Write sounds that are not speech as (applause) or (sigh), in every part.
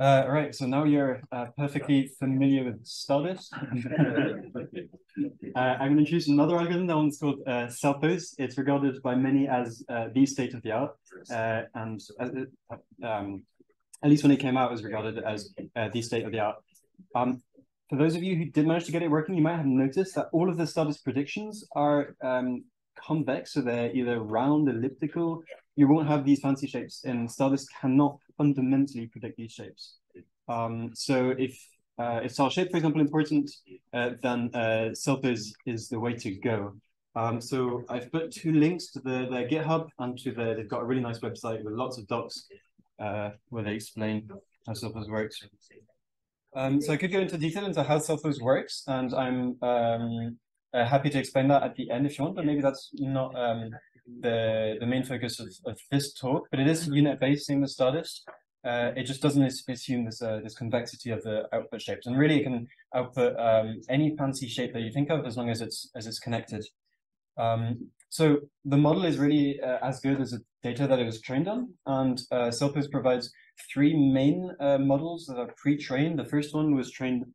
Uh, right, so now you're uh, perfectly familiar with Stardist. (laughs) uh, I'm going to introduce another algorithm. That one's called uh, Cellpose. It's regarded by many as uh, the state of the art, uh, and uh, um, at least when it came out, it was regarded as uh, the state of the art. Um, for those of you who did manage to get it working, you might have noticed that all of the Stardist predictions are um, convex, so they're either round, elliptical. You won't have these fancy shapes, and Stardist cannot fundamentally predict these shapes. Um, so if uh, style shape, for example, important, uh, then uh, Cellpose is the way to go. Um, so I've put two links to the, the GitHub and to the, they've got a really nice website with lots of docs uh, where they explain how Cellpose works. Um, so I could go into detail into how Cellpose works, and I'm um, uh, happy to explain that at the end if you want, but maybe that's not um, the the main focus of, of this talk, but it is U-Net based in the Stardist. Uh, it just doesn't assume this uh, this convexity of the output shapes, and really it can output um, any fancy shape that you think of as long as it's as it's connected. Um, so the model is really uh, as good as the data that it was trained on, and uh, provides three main uh, models that are pre-trained. The first one was trained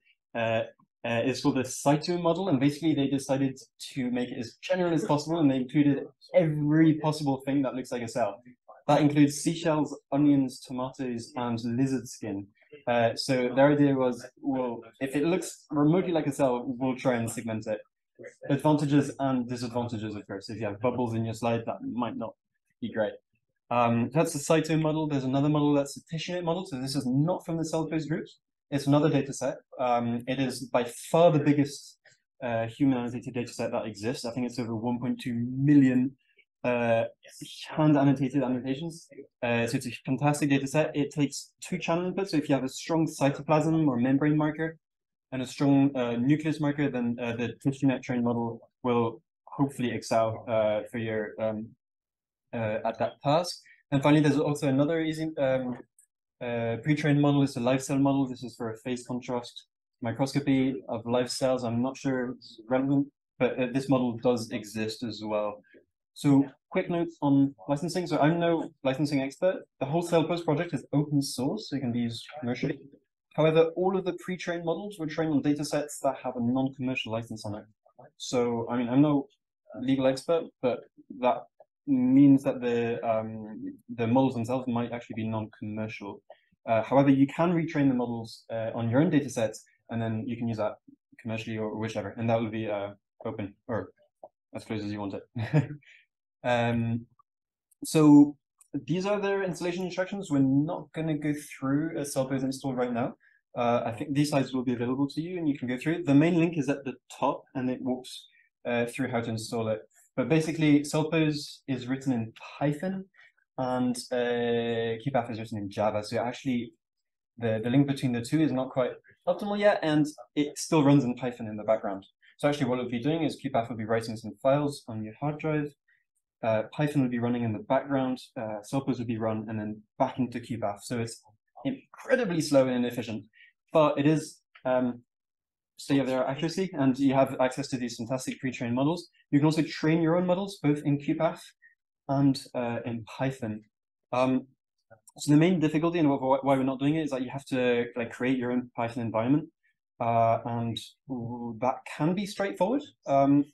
uh, it's called the cyto model, and basically they decided to make it as general as possible, and they included every possible thing that looks like a cell. That includes seashells, onions, tomatoes, and lizard skin. Uh, so their idea was, well, if it looks remotely like a cell, we'll try and segment it. Advantages and disadvantages, of course. If you have bubbles in your slide, that might not be great. Um, that's the cyto model. There's another model that's a TissueNet model. So this is not from the Cellpose groups. It's another data set. Um, it is by far the biggest uh, human annotated data set that exists. I think it's over 1.2 million uh, hand annotated annotations. Uh, so it's a fantastic data set. It takes two channel inputs. So if you have a strong cytoplasm or membrane marker and a strong uh, nucleus marker, then uh, the TissueNet trained model will hopefully excel uh, for your um, at that task. And finally, there's also another easy um, uh, pre-trained model is a live cell model. This is for a phase contrast microscopy of live cells. I'm not sure it's relevant, but uh, this model does exist as well. So quick notes on licensing. So I'm no licensing expert. The whole Cellpose project is open source, so it can be used commercially. However, all of the pre-trained models were trained on data sets that have a non-commercial license on it. So, I mean, I'm no legal expert, but that means that the um, the models themselves might actually be non-commercial. Uh, however, you can retrain the models uh, on your own data sets, and then you can use that commercially or whichever, and that will be uh, open or as close as you want it. (laughs) um, so these are the installation instructions. We're not going to go through a Cellpose install right now. Uh, I think these slides will be available to you and you can go through. The main link is at the top and it walks uh, through how to install it. But basically, Cellpose is written in Python and uh, QuPath is written in Java. So actually, the, the link between the two is not quite optimal yet, and it still runs in Python in the background. So actually what it will be doing is QuPath will be writing some files on your hard drive, uh, Python will be running in the background, uh, Cellpose will be run, and then back into QuPath. So it's incredibly slow and inefficient, but it is um, state of their accuracy, and you have access to these fantastic pre-trained models. You can also train your own models, both in QuPath and uh, in Python. Um, so the main difficulty and why we're not doing it is that you have to like create your own Python environment, uh, and that can be straightforward. Um,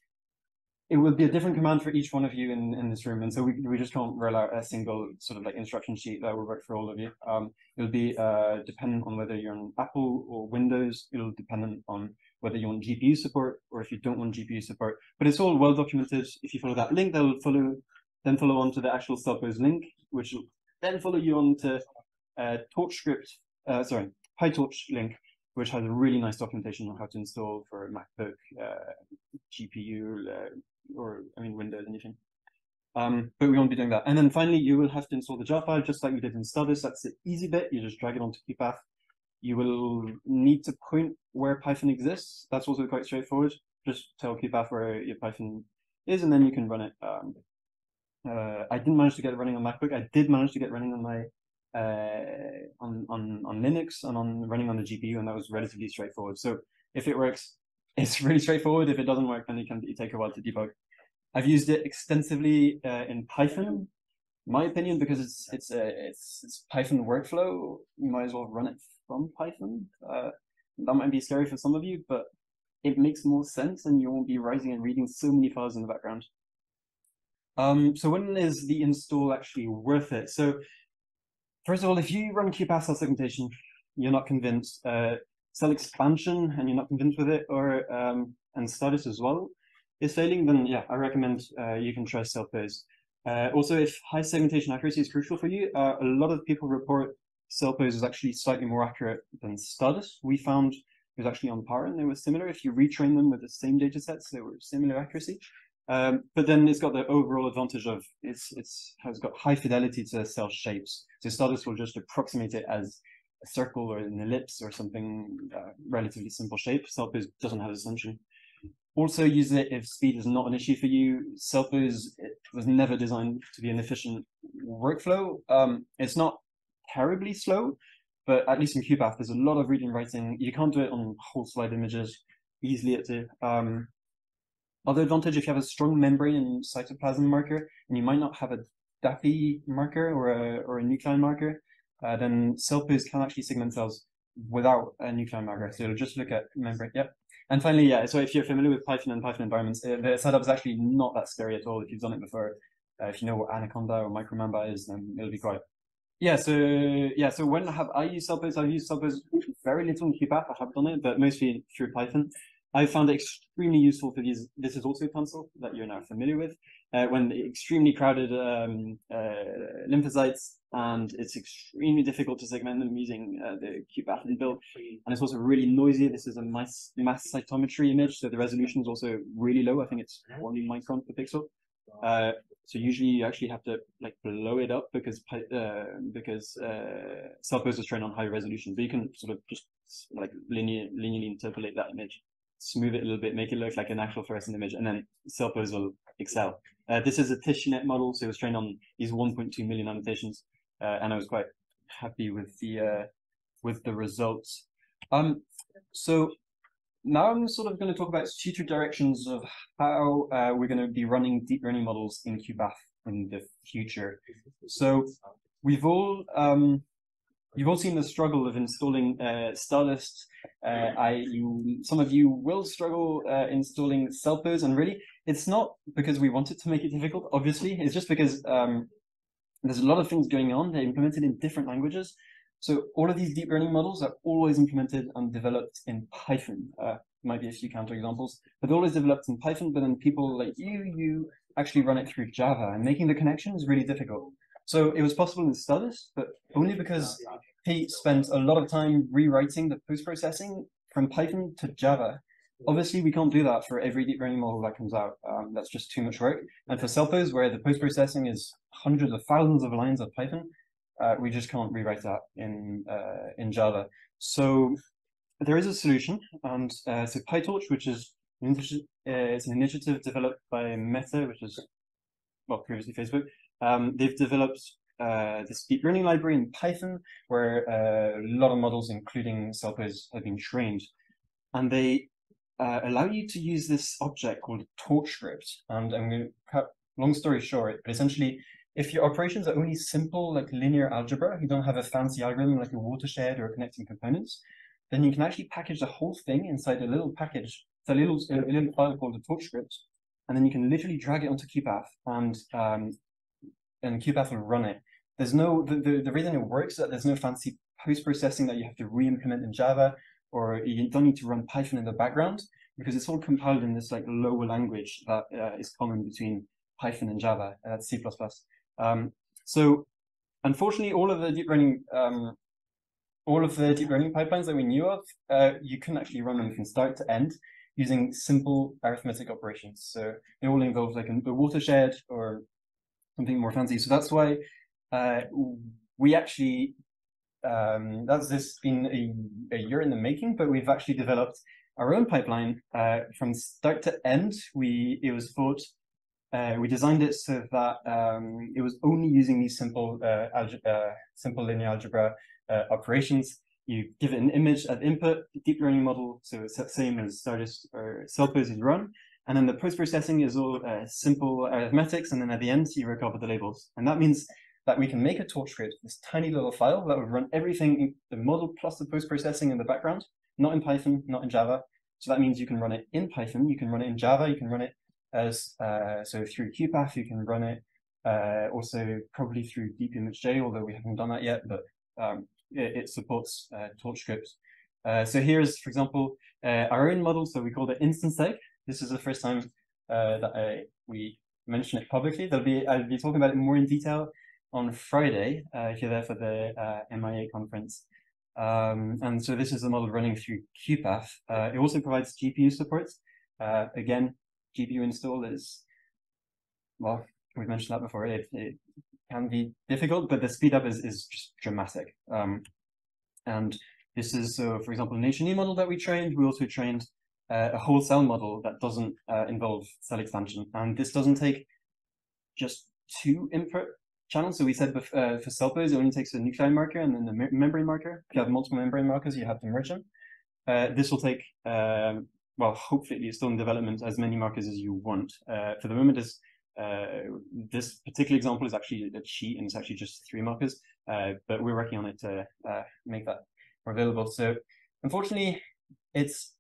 it will be a different command for each one of you in, in this room. And so we, we just can't roll out a single sort of like instruction sheet that will work for all of you. Um, it'll be uh, dependent on whether you're on Apple or Windows. It'll dependent on whether you want GPU support or if you don't want GPU support. But it's all well documented. If you follow that link, that will follow, then follow on to the actual Cellpose link, which will then follow you on to uh, TorchScript, uh, sorry, PyTorch link, which has a really nice documentation on how to install for MacBook, uh, GPU, uh, or I mean Windows, anything. Um, but we won't be doing that. And then finally, you will have to install the jar file just like we did in Stardist. That's the easy bit. You just drag it onto QuPath. You will need to point where Python exists. That's also quite straightforward. Just tell QuPath where your Python is, and then you can run it. Um, uh, I didn't manage to get it running on MacBook. I did manage to get running on my on on on Linux and on running on the GPU, and that was relatively straightforward. So if it works, (laughs) it's really straightforward. If it doesn't work, then it can take a while to debug. I've used it extensively uh, in Python, my opinion, because it's it's a it's it's Python workflow, you might as well run it from Python. Uh, that might be scary for some of you, but it makes more sense, and you won't be writing and reading so many files in the background. Um, so when is the install actually worth it? So first of all, if you run QuPath cell segmentation, you're not convinced. Uh, cell expansion and you're not convinced with it, or um, and Stardist as well is failing, then yeah, I recommend uh, you can try CellPose. Uh, also, if high segmentation accuracy is crucial for you, uh, a lot of people report CellPose is actually slightly more accurate than Stardist. We found it was actually on par and they were similar. If you retrain them with the same data sets, they were similar accuracy. Um, but then it's got the overall advantage of it's it's has got high fidelity to cell shapes. So Stardist will just approximate it as a circle or an ellipse or something uh, relatively simple shape. CellPose doesn't have this function. Also use it if speed is not an issue for you. CellPose was never designed to be an efficient workflow. Um, it's not terribly slow, but at least in QuPath, there's a lot of reading and writing. You can't do it on whole slide images easily at um, other advantage, if you have a strong membrane and cytoplasm marker, and you might not have a DAPI marker or a, or a nuclein marker, uh, then CellPose can actually segment cells without a nuclein marker. So it'll just look at membrane. Yep. And finally, yeah, so if you're familiar with Python and Python environments, uh, the setup is actually not that scary at all if you've done it before. Uh, if you know what Anaconda or Micromamba is, then it'll be quite. Yeah, so yeah, so when have I used CellPose? I've used CellPose very little in QuPath. I have done it, but mostly through Python. I found it extremely useful for these. This is also a console that you're now familiar with. Uh, when extremely crowded um, uh, lymphocytes, and it's extremely difficult to segment them using uh, the QuPath build. And it's also really noisy. This is a mass, mass cytometry image, so the resolution is also really low. I think it's one micron per pixel. Uh, so usually you actually have to like blow it up because uh, because uh, CellPose is trained on high resolution, but you can sort of just like linear, linearly interpolate that image smooth it a little bit, make it look like an actual fluorescent image, and then CellPose will excel. Uh, this is a TissueNet model, so it was trained on these 1.2 million annotations, uh, and I was quite happy with the uh, with the results. Um, so now I'm sort of going to talk about future directions of how uh, we're going to be running deep learning models in QuPath in the future. So we've all um, You've all seen the struggle of installing uh, Stardist. Uh, I, you, some of you will struggle uh, installing CellPose, and really, it's not because we wanted to make it difficult. Obviously, it's just because um, there's a lot of things going on. They're implemented in different languages. So all of these deep learning models are always implemented and developed in Python. Uh, might be a few counterexamples, but they're always developed in Python. But then people like you, you actually run it through Java, and making the connection is really difficult. So it was possible in Stardist, but only because Pete spent a lot of time rewriting the post-processing from Python to Java. Obviously, we can't do that for every deep learning model that comes out. Um, that's just too much work. And for CellPose, where the post-processing is hundreds of thousands of lines of Python, uh, we just can't rewrite that in uh, in Java. So there is a solution, and uh, so PyTorch, which is an uh, it's an initiative developed by Meta, which is well previously Facebook, um, they've developed uh, this deep learning library in Python, where uh, a lot of models, including CellPose, have been trained. And they uh, allow you to use this object called torch script. And I'm going to cut long story short, but essentially, if your operations are only simple, like linear algebra, you don't have a fancy algorithm like a watershed or connecting components, then you can actually package the whole thing inside a little package, a little, a little file called a torch script, and then you can literally drag it onto QuPath and um, and QuPath will run it. There's no, the, the, the reason it works is that there's no fancy post-processing that you have to re-implement in Java, or you don't need to run Python in the background, because it's all compiled in this like lower language that uh, is common between Python and Java, uh, that's C++. Um, so unfortunately, all of the deep learning, um, all of the deep learning pipelines that we knew of, uh, you can actually run them from start to end using simple arithmetic operations. So it all involves like a watershed or something more fancy. So that's why uh, we actually um, that's this been a, a, year in the making, but we've actually developed our own pipeline uh, from start to end. We it was thought uh, we designed it so that um, it was only using these simple uh, uh simple linear algebra uh, operations. You give it an image as input, deep learning model, so it's the same as Stardist or CellPose is run, And then the post-processing is all uh, simple arithmetics, and then at the end you recover the labels. And that means that we can make a torch script, this tiny little file that would run everything, the model plus the post-processing in the background, not in Python, not in Java. So that means you can run it in Python, you can run it in Java, you can run it as, uh, so through QuPath, you can run it uh, also probably through DeepImageJ, although we haven't done that yet, but um, it, it, supports uh, torch scripts. Uh, so here's, for example, uh, our own model. So we call it InstanSeg. This is the first time uh, that I, we mention it publicly. There'll be I'll be talking about it more in detail on Friday uh, if you're there for the MIA conference. Um, and so this is the model running through QuPath. it also provides GPU support. again, GPU install is well, we've mentioned that before. It, it can be difficult, but the speed up is, is just dramatic. Um, and this is, so for example, Nation-E model that we trained, we also trained uh, a whole cell model that doesn't uh, involve cell expansion. And this doesn't take just two input channels. So we said uh, for CellPose, it only takes a nuclei marker and then the membrane marker. If you have multiple membrane markers, you have to merge them. This will take, um, well, hopefully it's still in development, as many markers as you want. Uh, for the moment, it's uh, this particular example is actually a cheat and it's actually just three markers, uh, but we're working on it to make that more available. So unfortunately, it's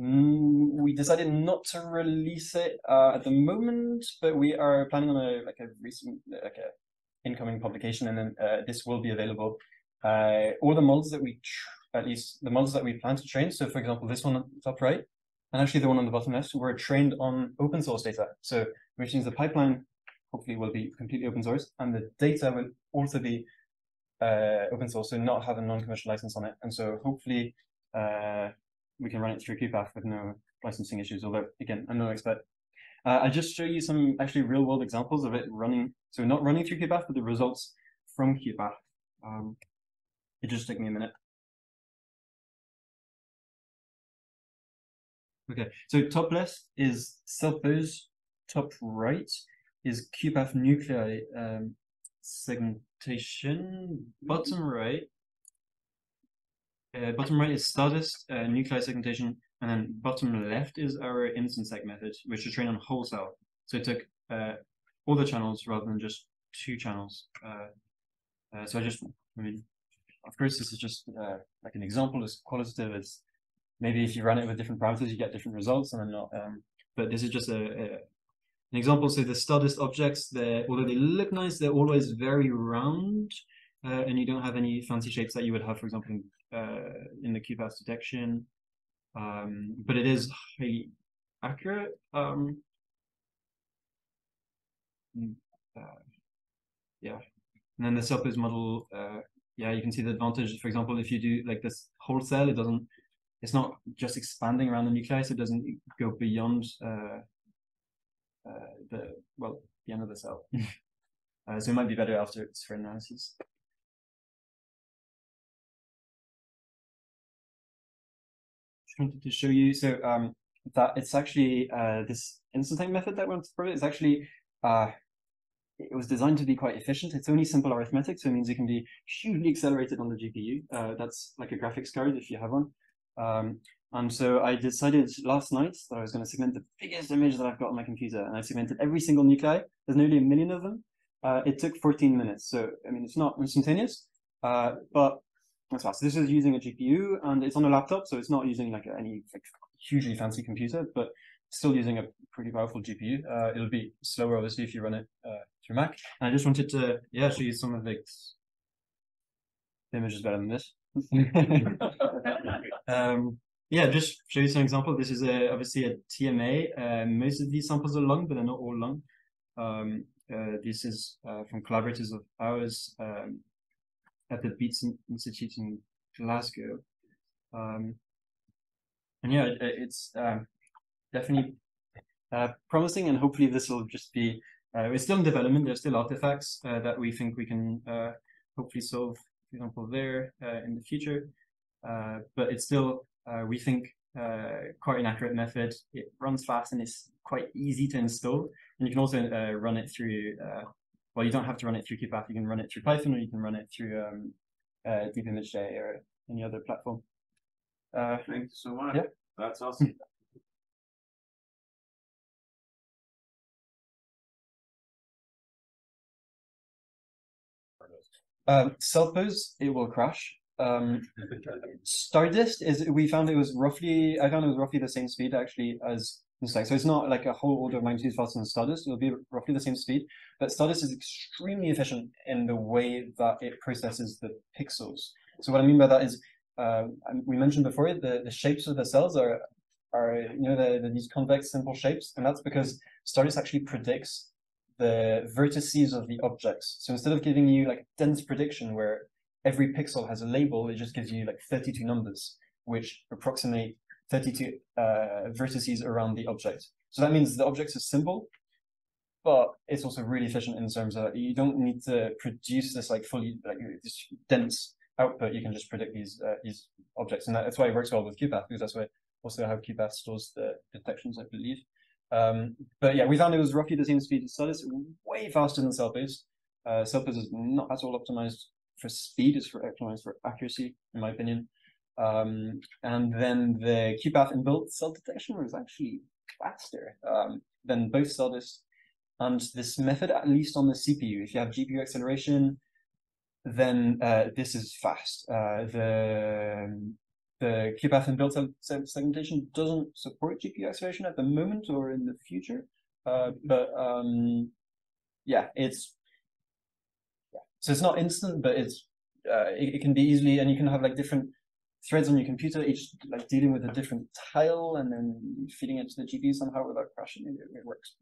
we decided not to release it uh, at the moment, but we are planning on a like a recent like a incoming publication, and then uh, this will be available. Uh, all the models that we at least the models that we plan to train. So for example, this one top right, and actually the one on the bottom left were trained on open source data. So which means the pipeline hopefully will be completely open source and the data will also be uh, open source, so not have a non-commercial license on it. And so hopefully uh, we can run it through QuPath with no licensing issues, although again, I'm no expert. Uh, I'll just show you some actually real world examples of it running. So not running through QuPath, but the results from QuPath. Um, it just took me a minute. Okay, so top left is CellPose, top right is QuPath nuclei um, segmentation, bottom right, uh, bottom right is Stardist uh, nuclei segmentation, and then bottom left is our InstanSeg method, which is trained on whole cell. So it took uh, all the channels rather than just two channels. Uh, uh, so I just, I mean, of course, this is just uh, like an example, it's qualitative, it's maybe if you run it with different parameters, you get different results, and I'm not. Um, but this is just a, a, an example. So the Stardist objects, they although they look nice, they're always very round, uh, and you don't have any fancy shapes that you would have, for example, in, uh, in the QuPath detection. Um, but it is highly accurate. Um, mm, uh, yeah, and then the CellPose model. Uh, yeah, you can see the advantage. For example, if you do like this whole cell, it doesn't it's not just expanding around the nucleus. It doesn't go beyond uh, uh, the well the end of the cell. (laughs) uh, so it might be better after it's for analysis. Wanted to show you so um, that it's actually uh, this InstanSeg method that went through it is actually uh, it was designed to be quite efficient. It's only simple arithmetic, so it means it can be hugely accelerated on the GPU. Uh, that's like a graphics card if you have one. Um, and so I decided last night that I was going to segment the biggest image that I've got on my computer, and I segmented every single nuclei. There's nearly a million of them. Uh, it took 14 minutes, so I mean it's not instantaneous, uh, but that's fast. This is using a GPU, and it's on a laptop, so it's not using like any like hugely fancy computer, but still using a pretty powerful GPU. Uh, it'll be slower, obviously, if you run it uh, through Mac. And I just wanted to, yeah, show you some of the, the image is better than this. (laughs) um, yeah, just show you some example. This is a, obviously a TMA. Uh, most of these samples are lung, but they're not all lung. Um, uh, this is uh, from collaborators of ours um, at the Beatson Institute in Glasgow. Um, and yeah, it, it's um, definitely uh, promising, and hopefully this will just be. Uh, we're still in development. There's still artifacts uh, that we think we can hopefully solve for example, there uh, in the future. Uh, but it's still, uh, we think, quite an accurate method. It runs fast and it's quite easy to install. And you can also run it through, well, you don't have to run it through QuPath. You can run it through Python or you can run it through um, uh, DeepImageJ or any other platform. Uh, Thank you so much. Yeah. That's (laughs) awesome. um, it will crash. Um, (laughs) Stardist is we found it was roughly I found it was roughly the same speed actually as Instax. So it's not like a whole order of magnitude faster than Stardist. It'll be roughly the same speed, but Stardist is extremely efficient in the way that it processes the pixels. So what I mean by that is uh, we mentioned before the, the shapes of the cells are are you know the, the, these convex simple shapes, and that's because Stardist actually predicts the vertices of the objects. So instead of giving you like dense prediction where every pixel has a label, it just gives you like 32 numbers, which approximate 32 uh, vertices around the object. So that means the object is simple, but it's also really efficient in terms of you don't need to produce this like fully like this dense output. You can just predict these uh, these objects, and that's why it works well with QuPath because that's why also how QuPath stores the detections, I believe. Um, but yeah, we found it was roughly the same speed as Stardist, way faster than Cellpose. Uh, is not at all optimized for speed, it's for optimized for accuracy, in my opinion. Um, and then the QuPath inbuilt cell detection was actually faster um, than both Stardist and this method, at least on the CPU. If you have GPU acceleration, then uh, this is fast. Uh, the the QuPath inbuilt segmentation doesn't support GPU acceleration at the moment or in the future, uh, but um, yeah, it's yeah. So it's not instant, but it's uh, it, it, can be easily, and you can have like different threads on your computer, each like dealing with a different tile, and then feeding it to the GPU somehow without crashing. It, it works.